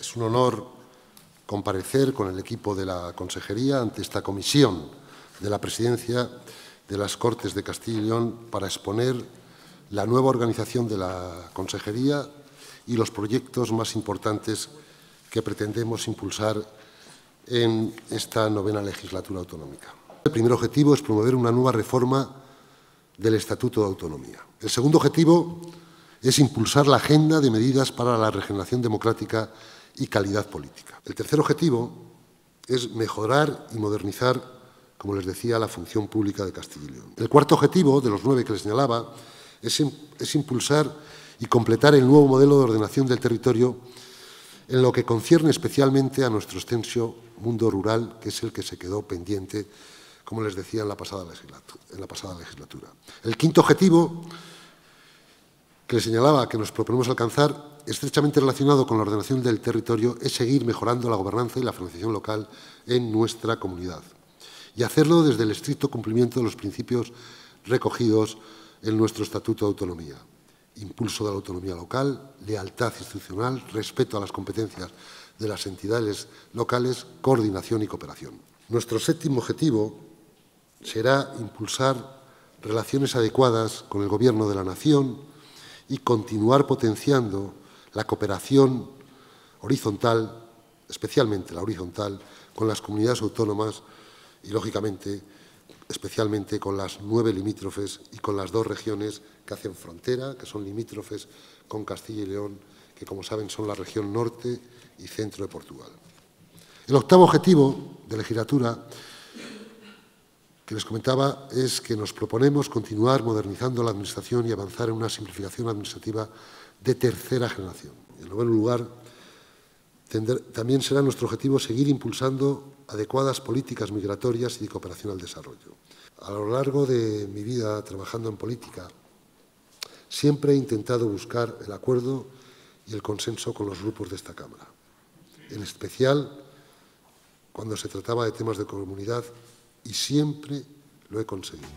Es un honor comparecer con el equipo de la Consejería ante esta comisión de la Presidencia de las Cortes de Castilla y León para exponer la nueva organización de la Consejería y los proyectos más importantes que pretendemos impulsar en esta novena legislatura autonómica. El primer objetivo es promover una nueva reforma del Estatuto de Autonomía. El segundo objetivo es impulsar la agenda de medidas para la regeneración democrática y calidad política. El tercer objetivo es mejorar y modernizar, como les decía, la función pública de Castilla y León. El cuarto objetivo, de los nueve que les señalaba, es, impulsar y completar el nuevo modelo de ordenación del territorio en lo que concierne especialmente a nuestro extenso mundo rural, que es el que se quedó pendiente, como les decía, en la pasada legislatura. El quinto objetivo que le señalaba que nos proponemos alcanzar, estrechamente relacionado con la ordenación del territorio, es seguir mejorando la gobernanza y la financiación local en nuestra comunidad y hacerlo desde el estricto cumplimiento de los principios recogidos en nuestro Estatuto de Autonomía. Impulso de la autonomía local, lealtad institucional, respeto a las competencias de las entidades locales, coordinación y cooperación. Nuestro séptimo objetivo será impulsar relaciones adecuadas con el Gobierno de la Nación, y continuar potenciando la cooperación horizontal, especialmente la horizontal, con las comunidades autónomas y, lógicamente, especialmente con las nueve limítrofes y con las dos regiones que hacen frontera, que son limítrofes con Castilla y León, que, como saben, son la región norte y centro de Portugal. El octavo objetivo de legislatura que les comentaba es que nos proponemos continuar modernizando la Administración y avanzar en una simplificación administrativa de tercera generación. En noveno lugar, también será nuestro objetivo seguir impulsando adecuadas políticas migratorias y de cooperación al desarrollo. A lo largo de mi vida trabajando en política, siempre he intentado buscar el acuerdo y el consenso con los grupos de esta Cámara, en especial cuando se trataba de temas de comunidad y siempre lo he conseguido.